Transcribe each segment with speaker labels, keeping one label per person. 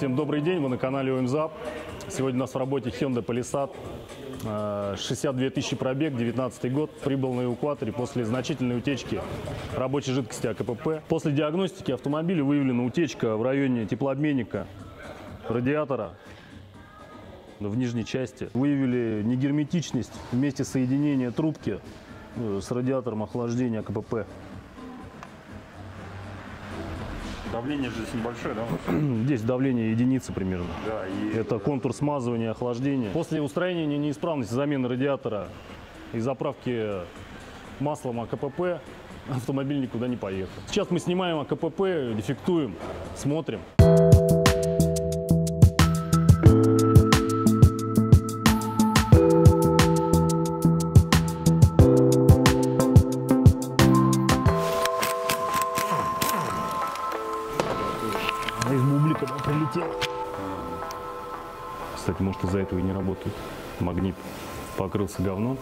Speaker 1: Всем добрый день, вы на канале ОМЗАП. Сегодня у нас в работе Hyundai Palisade. Э, 62 тысячи пробег, 19 год. Прибыл на эвакуаторе после значительной утечки рабочей жидкости АКПП. После диагностики автомобиля выявлена утечка в районе теплообменника радиатора в нижней части. Выявили негерметичность вместе соединения трубки э, с радиатором охлаждения АКПП.
Speaker 2: Давление же здесь небольшое, да?
Speaker 1: Здесь давление единицы примерно.
Speaker 2: Да, и
Speaker 1: Это контур смазывания, охлаждения. После устранения неисправности замены радиатора и заправки маслом АКПП автомобиль никуда не поехал. Сейчас мы снимаем АКПП, дефектуем, смотрим. Прилетела. Кстати, может из-за этого и не работает. Магнит покрылся говном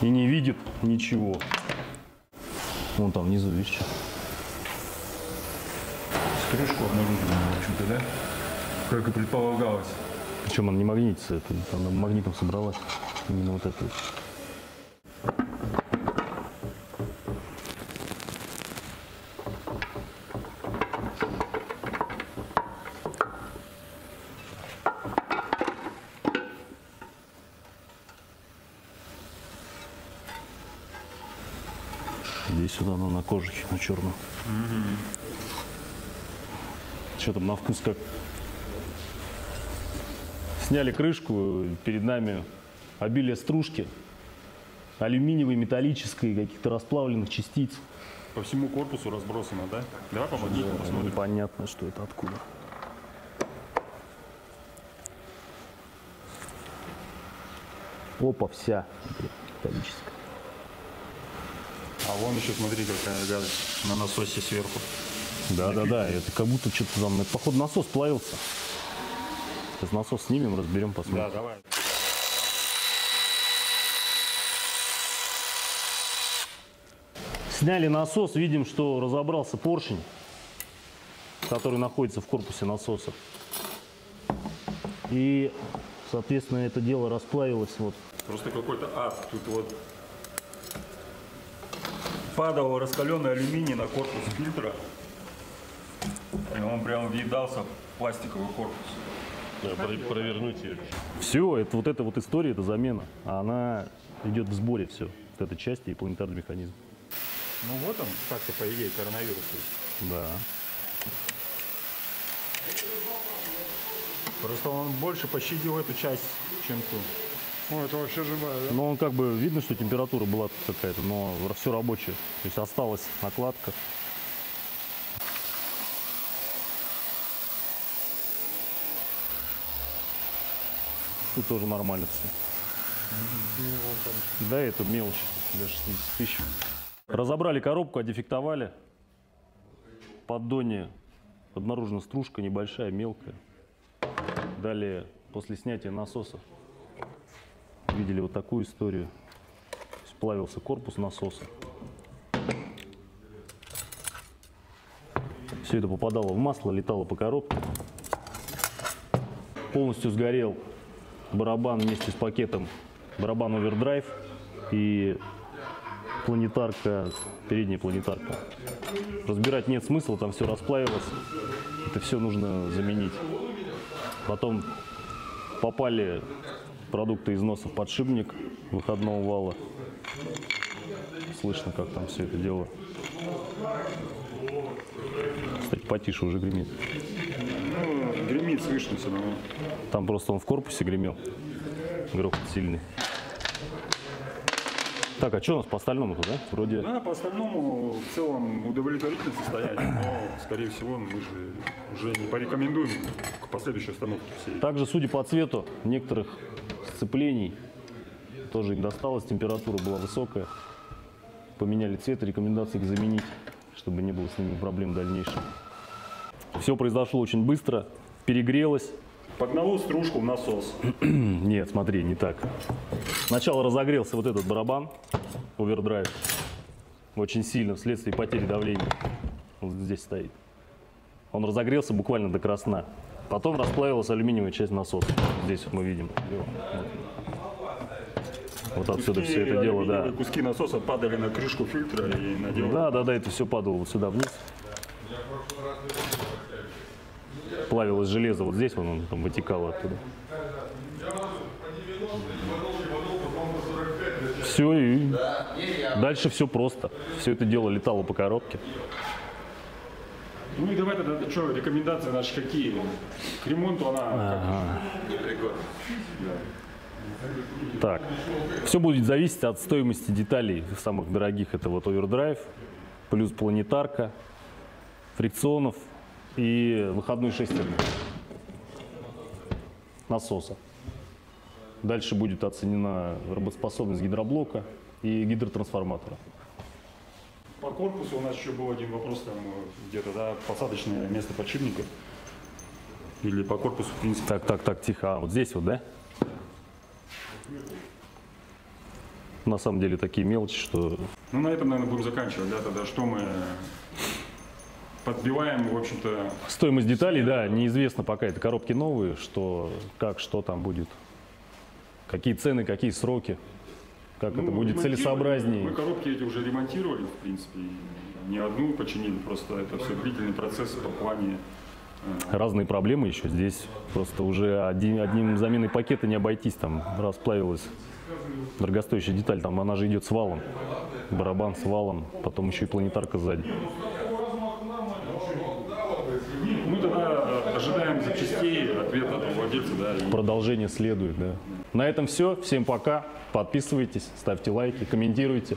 Speaker 1: и не видит ничего. Вон там внизу, видишь, что?
Speaker 2: крышку обнаружена, в общем-то, да? Как и предполагалось.
Speaker 1: Причем она не магнитится, это она магнитом собралась. Именно вот это. Здесь сюда она на кожухе, на черном. Что там на вкус как? Сняли крышку, перед нами обилие стружки, алюминиевой, металлической, каких-то расплавленных частиц.
Speaker 2: По всему корпусу разбросано, да? Давай по магниту посмотрим.
Speaker 1: Непонятно, что это откуда. Опа, вся металлическая.
Speaker 2: А вон еще, смотри, какая гадость на насосе сверху.
Speaker 1: Да, да, да, это как будто что-то там, это, походу насос плавился. Сейчас насос снимем, разберем, посмотрим.
Speaker 2: Да, давай.
Speaker 1: Сняли насос, видим, что разобрался поршень, который находится в корпусе насоса. И, соответственно, это дело расплавилось. Вот.
Speaker 2: Просто какой-то ад. Тут вот падал раскаленный алюминий на корпус фильтра. И он прям въедался в пластиковый корпус.
Speaker 3: провернуть ее.
Speaker 1: Все, это вот эта вот история, это замена. Она идет в сборе все. Вот эта часть и планетарный механизм.
Speaker 2: Ну вот он, так-то по идее коронавирус.
Speaker 1: Да.
Speaker 2: Просто он больше пощадил эту часть, чем ту.
Speaker 4: О, это вообще живая, да?
Speaker 1: Но он как бы видно, что температура была какая-то, но все рабочее. То есть осталась накладка. Тут тоже нормально все. Да, это мелочь для 60 тысяч. Разобрали коробку, одефектовали. Поддоне обнаружена стружка небольшая, мелкая. Далее, после снятия насоса, видели вот такую историю. Плавился корпус насоса. Все это попадало в масло, летало по коробке. Полностью сгорел барабан вместе с пакетом. Барабан овердрайв и планетарка, передняя планетарка. Разбирать нет смысла, там все расплавилось. Это все нужно заменить. Потом попали продукты износа в подшипник выходного вала. Слышно, как там все это дело. Кстати, потише уже гремит.
Speaker 2: Ну, гремит, слышно все равно.
Speaker 1: Там просто он в корпусе гремел. Грохот сильный. Так, а что у нас по остальному-то, да? Вроде...
Speaker 2: Да, по остальному в целом удовлетворительное состояние, но, скорее всего, мы же уже не порекомендуем к последующей остановке всей.
Speaker 1: Также, судя по цвету некоторых сцеплений, тоже им досталось, температура была высокая. Поменяли цвет, рекомендации их заменить, чтобы не было с ними проблем в дальнейшем. Все произошло очень быстро, перегрелось.
Speaker 2: Погнало стружку в насос.
Speaker 1: Нет, смотри, не так. Сначала разогрелся вот этот барабан, овердрайв, очень сильно вследствие потери давления. Вот здесь стоит. Он разогрелся буквально до красна. Потом расплавилась алюминиевая часть насоса. Здесь вот мы видим. Вот. Отсюда
Speaker 2: Куски
Speaker 1: все это дело, да.
Speaker 2: Куски насоса падали на крышку фильтра и на дело.
Speaker 1: Да, да, да, это все падало вот сюда вниз. Плавилось железо, вот здесь вон он там вытекало оттуда. Все, и дальше все просто. Все это дело летало по коробке.
Speaker 2: Ну и давай тогда, что, рекомендации наши какие? К ремонту она
Speaker 1: Так, все будет зависеть от стоимости деталей самых дорогих. Это вот овердрайв, плюс планетарка, фрикционов и выходной шестерни насоса. Дальше будет оценена работоспособность гидроблока и гидротрансформатора.
Speaker 2: По корпусу у нас еще был один вопрос, там э, где-то, да, посадочное место подшипника. Или по корпусу, в принципе.
Speaker 1: Так, так, так, тихо. А, вот здесь вот, да? На самом деле такие мелочи, что
Speaker 2: Ну, на этом, наверное, будем заканчивать, да, тогда что мы подбиваем, в общем-то,
Speaker 1: стоимость деталей, да, неизвестно пока. Это коробки новые, что, как, что там будет. Какие цены, какие сроки. Как это
Speaker 2: Ну,
Speaker 1: будет
Speaker 2: ремонтировали.
Speaker 1: целесообразнее.
Speaker 2: Мы коробки эти уже ремонтировали, в принципе, не одну починили, просто это все длительный процесс по плане.
Speaker 1: Разные проблемы еще здесь. Просто уже один, одним заменой пакета не обойтись. Там расплавилась дорогостоящая деталь. Там она же идет с валом. Барабан с валом. Потом еще и планетарка сзади.
Speaker 2: Ну, тогда э, ожидаем запчастей, ответа от владельца, да, и
Speaker 1: Продолжение следует, да. На этом все. Всем пока. Подписывайтесь, ставьте лайки, комментируйте.